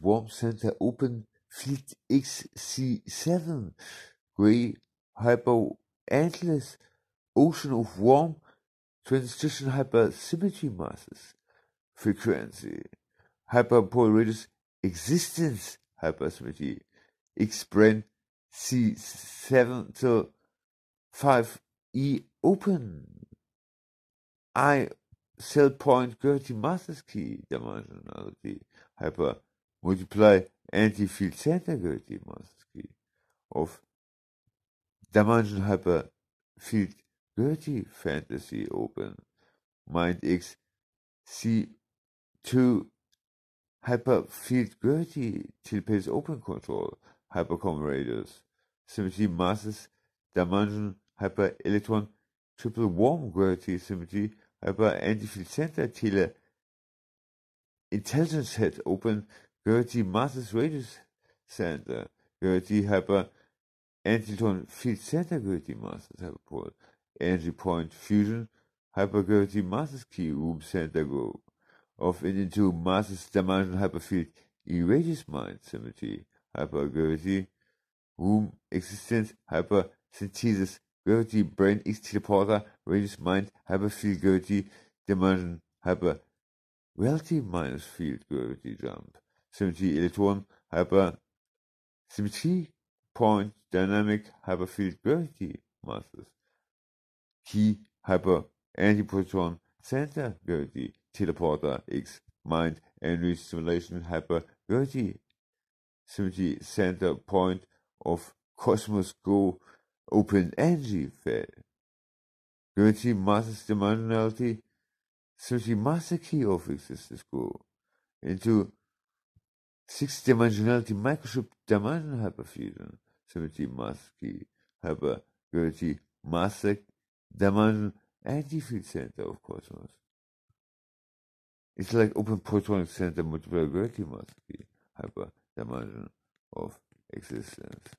warm center open field XC7 gray hyper-endless ocean of warm transition hypersymmetry masses. Frequency. Hyperpolaris existence hypersymmetry. X brand C7 to 5E open. I cell point Gertie masses key. Dimensionality hyper multiply anti-field masses key of dimension hyper field Gertie fantasy open. Mind X C2 hyper field Gertie tilpace open control hypercom radius symmetry masses dimension hyper electron triple warm Gertie. Symmetry hyper anti-field center tele intelligence head open Gertie masses radius center. Gertie hyper antitone field center Gertie masses hyperpole energy point fusion hyper Gertie masses key room center go. Off it into masses dimension hyperfield e radius mind symmetry hyper Gertie room existence hyper synthesis Gertie brain X teleporter radius mind hyperfield Gertie dimension hyper reality minus field gravity jump. Symmetry electron hyper symmetry point dynamic hyperfield gravity masses. Key hyper antiproton center gravity, teleporter X mind energy simulation hyper gravity, symmetry center point of cosmos go open energy field Gertie masses dimensionality key of existence go into six dimensionality microchip dimension hyperfusion symmetry master key hyper Gertie master dimension anti-field center of cosmos it's like open protonic center multiple master key hyper dimension of existence